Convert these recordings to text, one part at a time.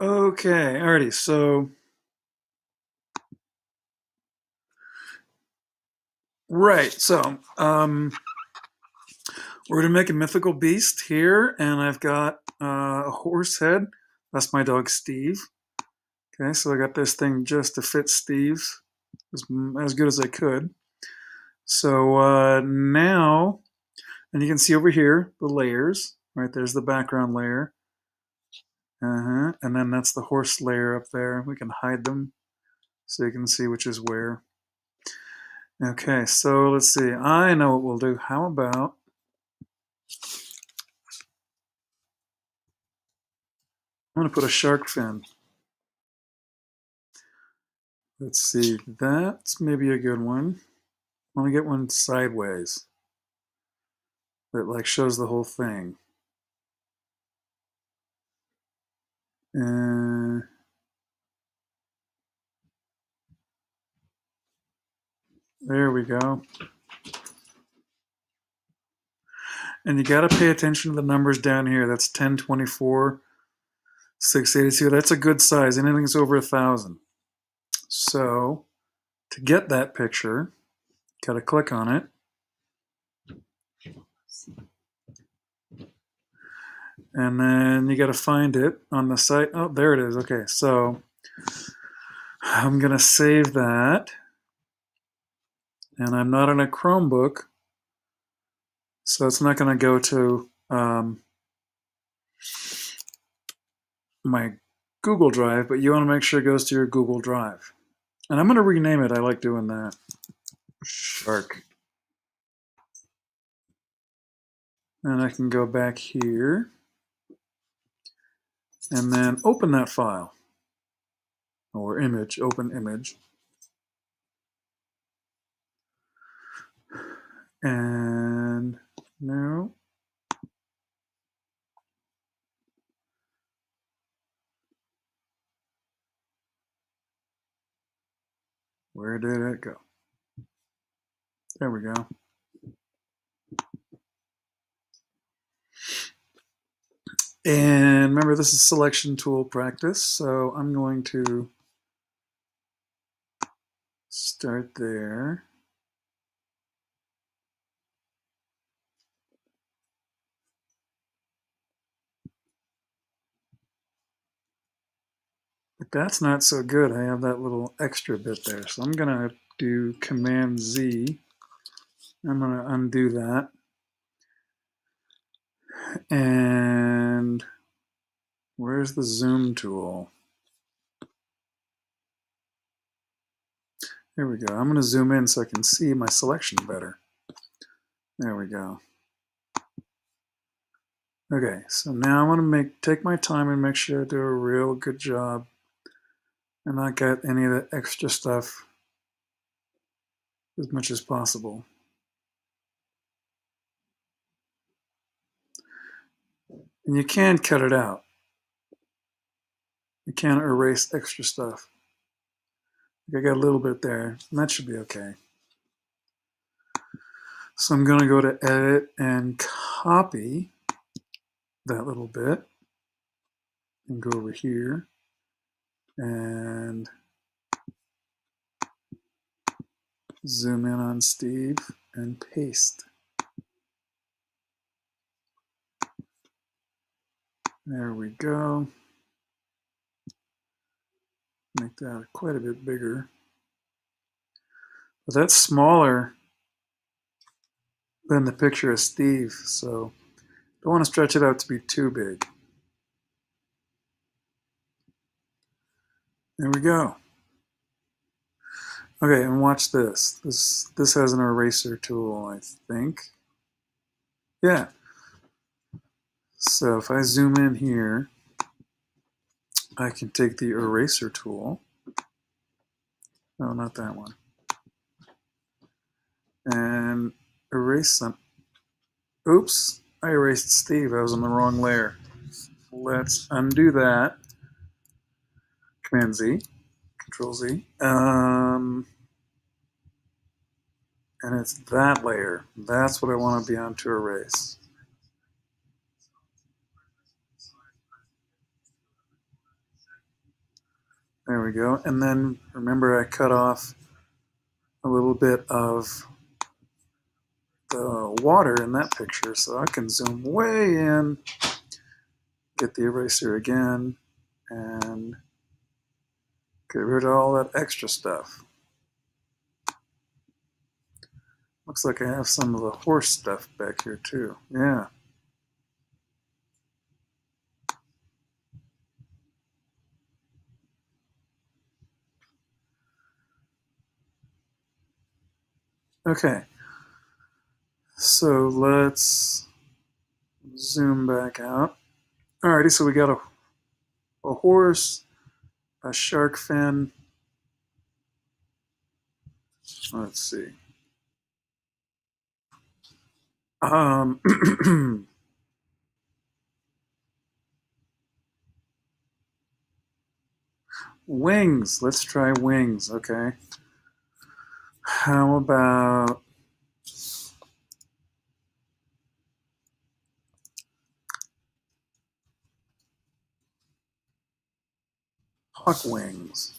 Okay, alrighty, so right, so um we're gonna make a mythical beast here, and I've got uh, a horse head. That's my dog Steve. Okay, so I got this thing just to fit Steve's as, as good as I could. So uh, now, and you can see over here the layers. Right there's the background layer. Uh-huh. And then that's the horse layer up there. We can hide them so you can see which is where. Okay, so let's see. I know what we'll do. How about I'm going to put a shark fin. Let's see. That's maybe a good one. I want to get one sideways that like shows the whole thing. Uh, there we go. And you got to pay attention to the numbers down here. That's 1024, 682. That's a good size. Anything's over a thousand. So to get that picture, got to click on it. And then you got to find it on the site. Oh, there it is. Okay, so I'm going to save that. And I'm not on a Chromebook, so it's not going to go to um, my Google Drive, but you want to make sure it goes to your Google Drive. And I'm going to rename it. I like doing that. Shark. And I can go back here and then open that file or image, open image. And now where did it go? There we go. And remember, this is selection tool practice, so I'm going to start there. But that's not so good. I have that little extra bit there. So I'm going to do Command Z. I'm going to undo that. And where's the zoom tool? There we go. I'm going to zoom in so I can see my selection better. There we go. Okay, so now I'm going to make take my time and make sure I do a real good job and not get any of the extra stuff as much as possible. And you can cut it out. You can't erase extra stuff. I got a little bit there, and that should be okay. So I'm going to go to edit and copy that little bit and go over here and zoom in on Steve and paste. There we go. Make that quite a bit bigger. But that's smaller than the picture of Steve, so don't want to stretch it out to be too big. There we go. Okay, and watch this. This this has an eraser tool, I think. Yeah, so if I zoom in here, I can take the eraser tool. No, not that one. And erase some. Oops, I erased Steve. I was on the wrong layer. Let's undo that. Command Z, Control Z. Um, and it's that layer. That's what I want to be on to erase. There we go. And then remember I cut off a little bit of the water in that picture so I can zoom way in, get the eraser again, and get rid of all that extra stuff. Looks like I have some of the horse stuff back here too. Yeah. Okay. So let's zoom back out. Alrighty, so we got a, a horse, a shark fin. Let's see. Um, wings. Let's try wings. Okay. How about hawk wings?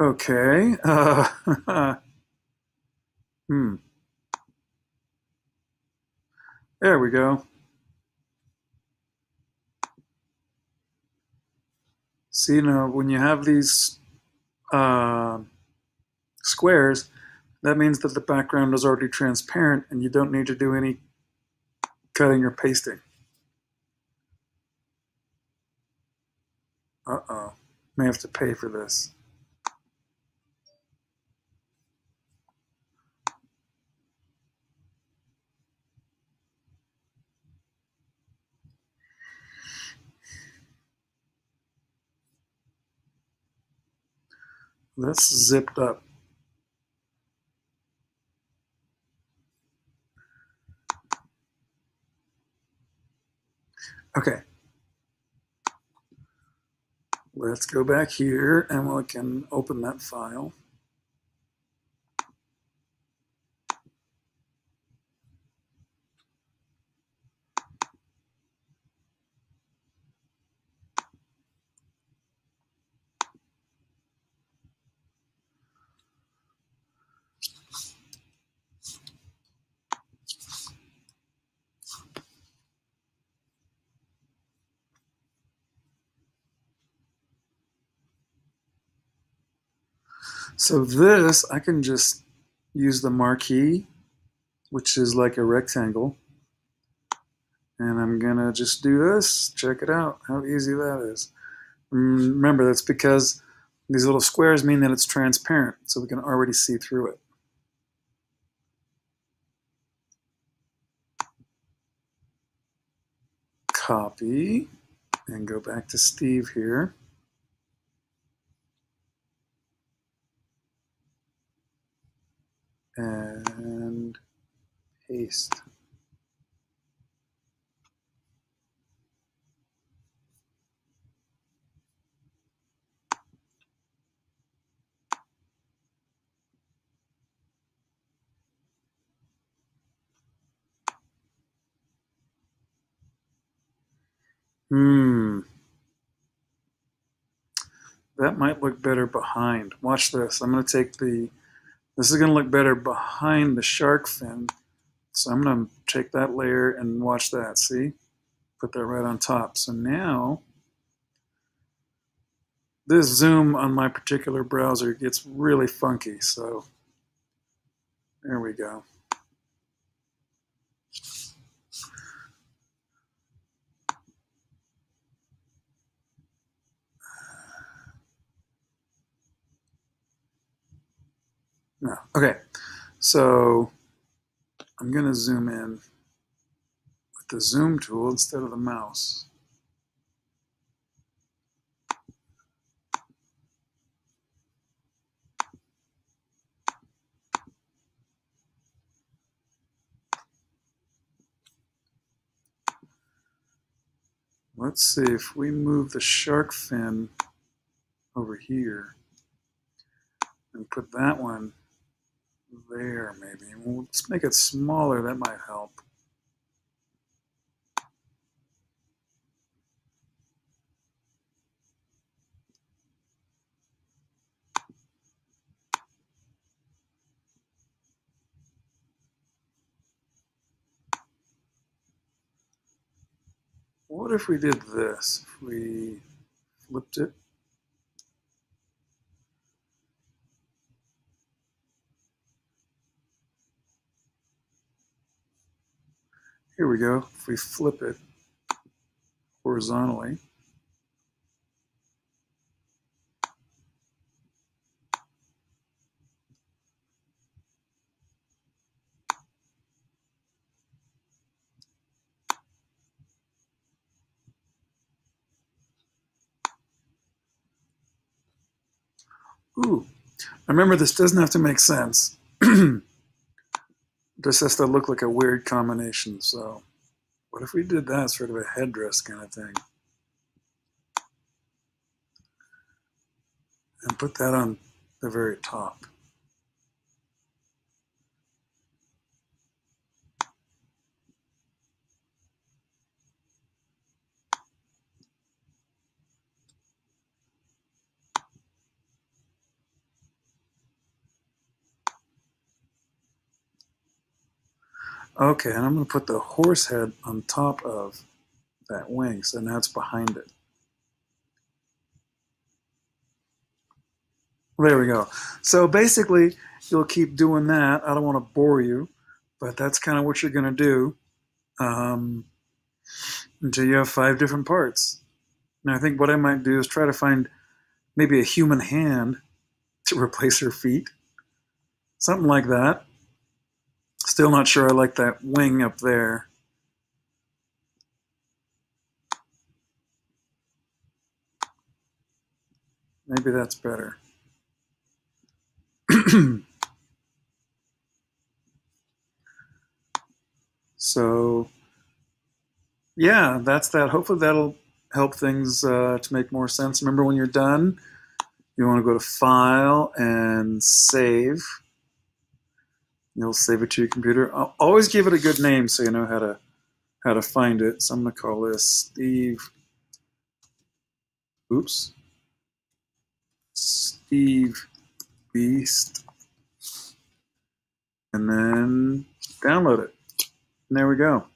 Okay. Uh, hmm. There we go. See, you know, when you have these uh, squares, that means that the background is already transparent and you don't need to do any cutting or pasting. Uh-oh. May have to pay for this. That's zipped up. Okay. Let's go back here and we can open that file. So this, I can just use the marquee, which is like a rectangle. And I'm gonna just do this, check it out, how easy that is. Remember, that's because these little squares mean that it's transparent, so we can already see through it. Copy, and go back to Steve here. And paste. Hmm. That might look better behind. Watch this. I'm going to take the this is going to look better behind the shark fin. So I'm going to take that layer and watch that. See? Put that right on top. So now, this zoom on my particular browser gets really funky. So there we go. No. Okay. So I'm going to zoom in with the zoom tool instead of the mouse. Let's see if we move the shark fin over here and put that one there maybe. Well, let's make it smaller, that might help. What if we did this? If we flipped it Here we go. If we flip it horizontally. Ooh, remember this doesn't have to make sense. this has to look like a weird combination. So what if we did that sort of a headdress kind of thing? And put that on the very top. Okay, and I'm going to put the horse head on top of that wing, so now it's behind it. There we go. So basically, you'll keep doing that. I don't want to bore you, but that's kind of what you're going to do um, until you have five different parts. Now, I think what I might do is try to find maybe a human hand to replace her feet, something like that. Still not sure I like that wing up there. Maybe that's better. so, yeah, that's that. Hopefully that'll help things uh, to make more sense. Remember when you're done, you want to go to File and Save. You'll save it to your computer. I'll always give it a good name so you know how to how to find it. So I'm to call this Steve. Oops. Steve Beast. And then download it. And there we go.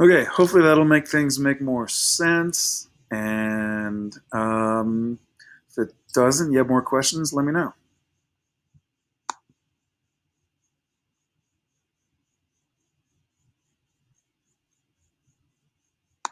Okay, hopefully that'll make things make more sense. And um, if it doesn't, you have more questions, let me know.